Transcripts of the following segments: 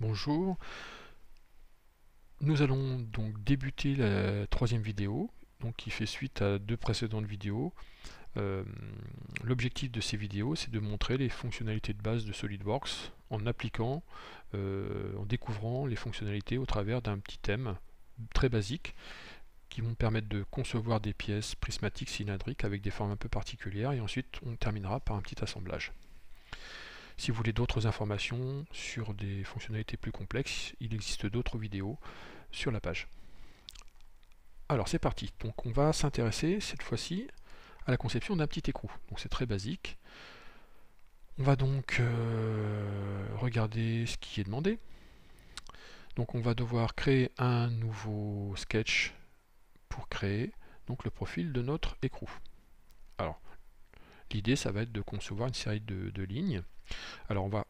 Bonjour. Nous allons donc débuter la troisième vidéo, donc qui fait suite à deux précédentes vidéos. Euh, l'objectif de ces vidéos, c'est de montrer les fonctionnalités de base de SolidWorks en appliquant, euh, en découvrant les fonctionnalités au travers d'un petit thème très basique qui vont permettre de concevoir des pièces prismatiques cylindriques avec des formes un peu particulières et ensuite on terminera par un petit assemblage. Si vous voulez d'autres informations sur des fonctionnalités plus complexes, il existe d'autres vidéos sur la page. Alors c'est parti, donc on va s'intéresser cette fois-ci à la conception d'un petit écrou. Donc c'est très basique. On va donc euh, regarder ce qui est demandé. Donc on va devoir créer un nouveau sketch pour créer donc le profil de notre écrou. Alors l'idée ça va être de concevoir une série de lignes alors on va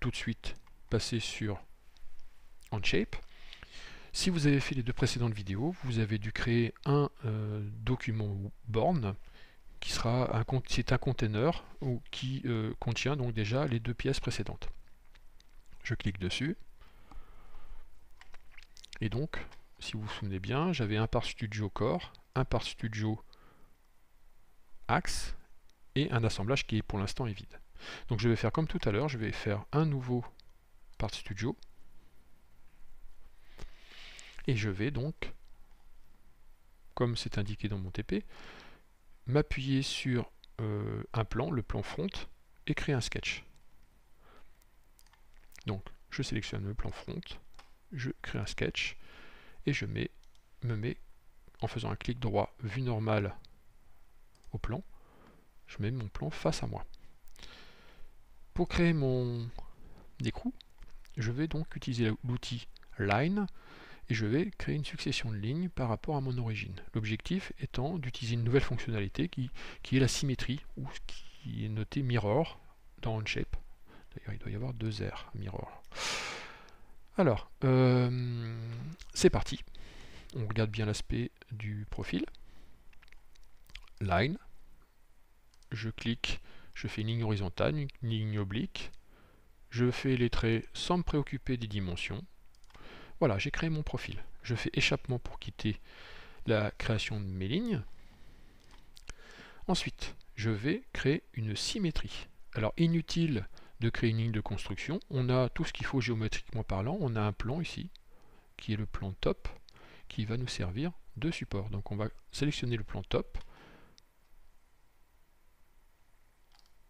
tout de suite passer sur Onshape. Si vous avez fait les deux précédentes vidéos, vous avez dû créer un euh, document borne qui sera un, c'est un container qui euh, contient donc déjà les deux pièces précédentes. Je clique dessus. Et donc, si vous vous souvenez bien, j'avais un par studio core, un par studio axe et un assemblage qui pour l'instant est vide. Donc je vais faire comme tout à l'heure, je vais faire un nouveau Part Studio. Et je vais donc, comme c'est indiqué dans mon TP, m'appuyer sur euh, un plan, le plan front, et créer un sketch. Donc je sélectionne le plan front, je crée un sketch, et je me mets, en faisant un clic droit, vue normale au plan, je mets mon plan face à moi. Pour créer mon écrou, je vais donc utiliser l'outil Line et je vais créer une succession de lignes par rapport à mon origine. L'objectif étant d'utiliser une nouvelle fonctionnalité qui, est la symétrie ou qui est noté Mirror dans Onshape. D'ailleurs, il doit y avoir deux R, Mirror. Alors, euh, c'est parti. On regarde bien l'aspect du profil. Line. Je clique je fais une ligne horizontale, une ligne oblique, je fais les traits sans me préoccuper des dimensions. Voilà, j'ai créé mon profil. Je fais échappement pour quitter la création de mes lignes. Ensuite, je vais créer une symétrie. Alors, inutile de créer une ligne de construction. On a tout ce qu'il faut géométriquement parlant. On a un plan ici, qui est le plan top, qui va nous servir de support. Donc, on va sélectionner le plan top.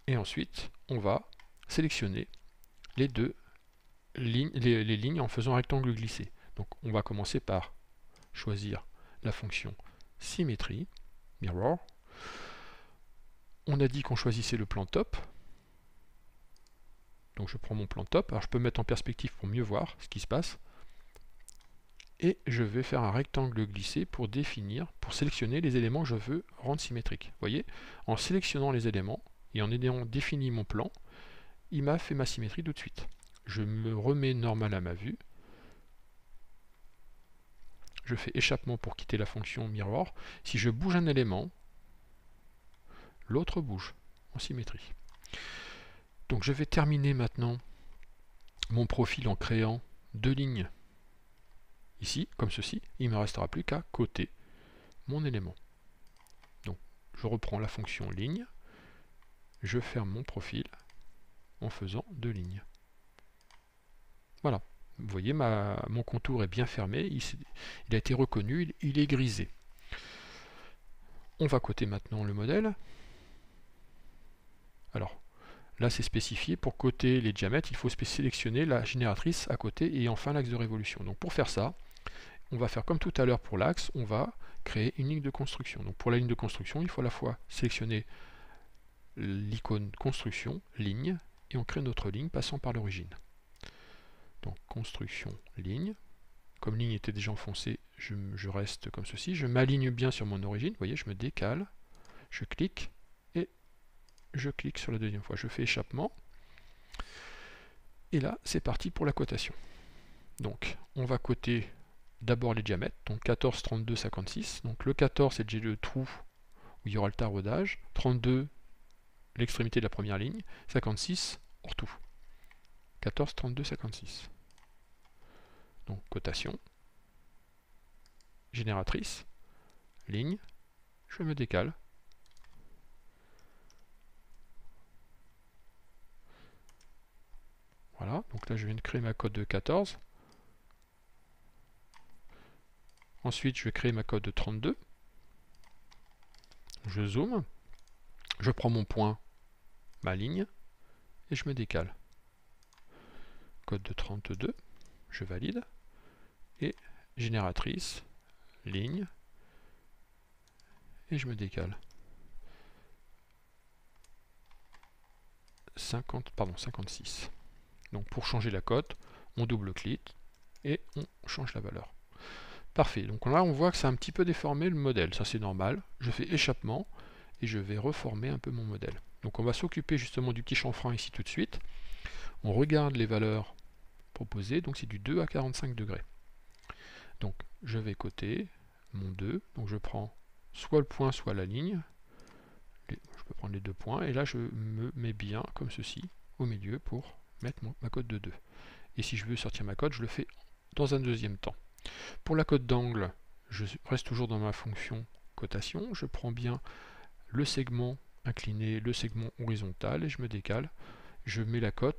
Et ensuite, on va sélectionner les deux lignes, en faisant un rectangle glissé. Donc on va commencer par choisir la fonction symétrie, mirror. On a dit qu'on choisissait le plan top. Donc je prends mon plan top. Alors je peux mettre en perspective pour mieux voir ce qui se passe. Et je vais faire un rectangle glissé pour définir, pour sélectionner les éléments que je veux rendre symétriques. Vous voyez, en sélectionnant les éléments, et en ayant défini mon plan, il m'a fait ma symétrie tout de suite. Je me remets normal à ma vue. Je fais échappement pour quitter la fonction mirror. Si je bouge un élément, l'autre bouge en symétrie. Donc je vais terminer maintenant mon profil en créant deux lignes ici, comme ceci. Il ne me restera plus qu'à coter mon élément. Donc je reprends la fonction ligne je ferme mon profil en faisant deux lignes. Voilà. Vous voyez, mon contour est bien fermé, il, a été reconnu, il, est grisé. On va coter maintenant le modèle. Alors, là c'est spécifié, pour coter les diamètres, il faut sélectionner la génératrice à côté et enfin l'axe de révolution. Donc pour faire ça, on va faire comme tout à l'heure pour l'axe, on va créer une ligne de construction. Donc pour la ligne de construction, il faut à la fois sélectionner l'icône construction, ligne, et on crée notre ligne passant par l'origine. Donc construction, ligne. Comme ligne était déjà enfoncée, je, reste comme ceci. Je m'aligne bien sur mon origine. Vous voyez, je me décale, je clique, et je clique sur la deuxième fois. Je fais échappement. Et là, c'est parti pour la cotation. Donc, on va coter d'abord les diamètres, donc 14, 32, 56. Donc le 14, c'est le trou où il y aura le taraudage. 32, l'extrémité de la première ligne, 56 hors tout. 14, 32, 56. Donc cotation, génératrice, ligne, je me décale. Voilà, donc là je viens de créer ma cote de 14. Ensuite, je vais créer ma cote de 32. Je zoome. Je prends mon point, ma ligne, et je me décale. Code de 32, je valide. Et génératrice, ligne, et je me décale. 50, pardon, 56. Donc pour changer la cote, on double-clique et on change la valeur. Parfait, donc là on voit que c'est un petit peu déformé le modèle, ça c'est normal. Je fais échappement et je vais reformer un peu mon modèle. Donc on va s'occuper justement du petit chanfrein ici tout de suite. On regarde les valeurs proposées, donc c'est du 2 à 45 degrés. Donc je vais coter mon 2, donc je prends soit le point, soit la ligne. Je peux prendre les deux points, et là je me mets bien comme ceci au milieu pour mettre ma cote de 2. Et si je veux sortir ma cote, je le fais dans un deuxième temps. Pour la cote d'angle, je reste toujours dans ma fonction cotation. Je prends bien le segment incliné, le segment horizontal et je me décale. Je mets la cote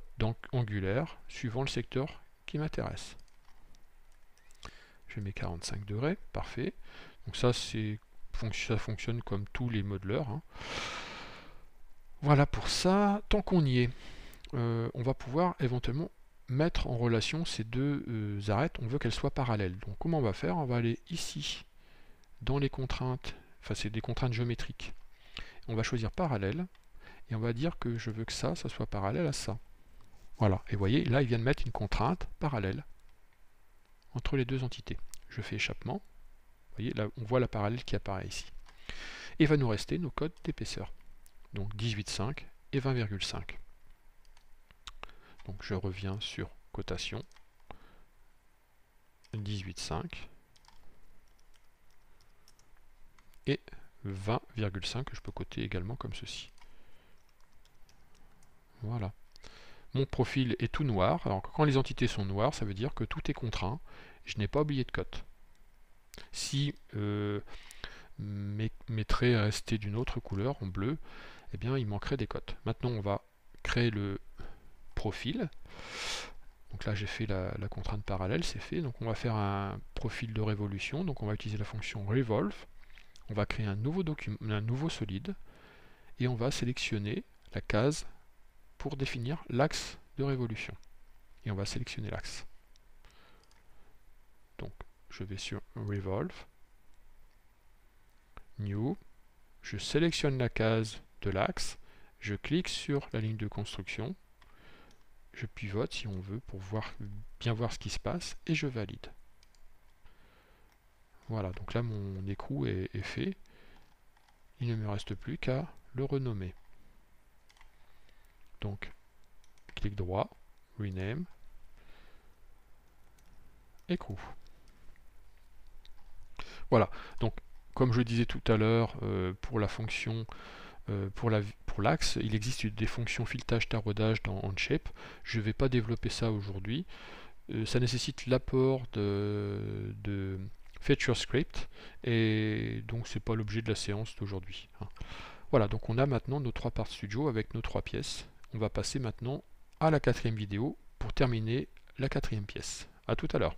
angulaire suivant le secteur qui m'intéresse. Je mets 45 degrés, parfait. Donc ça, ça fonctionne comme tous les modeleurs. Hein. Voilà pour ça. Tant qu'on y est, euh, on va pouvoir éventuellement mettre en relation ces deux euh, arêtes, on veut qu'elles soient parallèles. Donc comment on va faire? On va aller ici, dans les contraintes, enfin c'est des contraintes géométriques. On va choisir parallèle, et on va dire que je veux que ça, soit parallèle à ça. Voilà, et vous voyez, là il vient de mettre une contrainte parallèle entre les deux entités. Je fais échappement, vous voyez, là on voit la parallèle qui apparaît ici. Et va nous rester nos codes d'épaisseur. Donc 18,5 et 20,5. Donc je reviens sur cotation 18,5 et 20,5 que je peux coter également comme ceci. Voilà. Mon profil est tout noir. Alors quand les entités sont noires, ça veut dire que tout est contraint. Je n'ai pas oublié de cote. Si euh, mes, traits restaient d'une autre couleur, en bleu, eh bien il manquerait des cotes. Maintenant on va créer le profil. Donc là j'ai fait la, contrainte parallèle, c'est fait. Donc on va faire un profil de révolution. Donc on va utiliser la fonction revolve. On va créer un nouveau solide, et on va sélectionner la case pour définir l'axe de révolution. Et on va sélectionner l'axe. Donc je vais sur revolve, new, je sélectionne la case de l'axe, je clique sur la ligne de construction, je pivote si on veut pour bien voir ce qui se passe et je valide. Voilà, donc là mon écrou est, fait. Il ne me reste plus qu'à le renommer. Donc, clic droit, rename, écrou. Voilà, donc comme je disais tout à l'heure, euh, pour la fonction euh, pour l'axe, il existe des fonctions filetage taraudage dans OnShape. Je ne vais pas développer ça aujourd'hui. Euh, ça nécessite l'apport de feature script et donc c'est pas l'objet de la séance d'aujourd'hui. Hein. Voilà, donc on a maintenant nos trois parts studio avec nos trois pièces. On va passer maintenant à la quatrième vidéo pour terminer la quatrième pièce. A tout à l'heure.